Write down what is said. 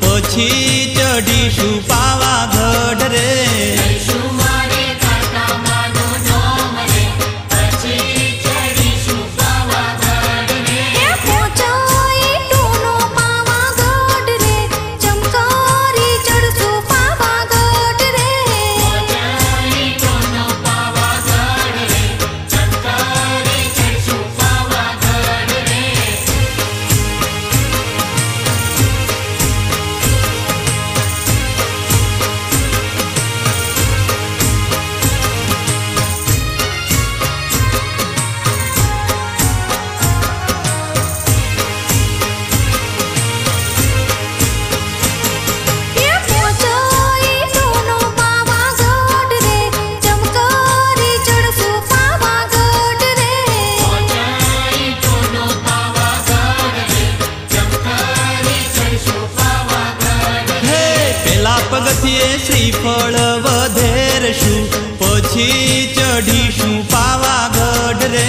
પછી ચઢીશું પાવા પેલા પગથિયે શ્રીફળ વધેરશું પછી ચઢીશું પાવાગઢ રે.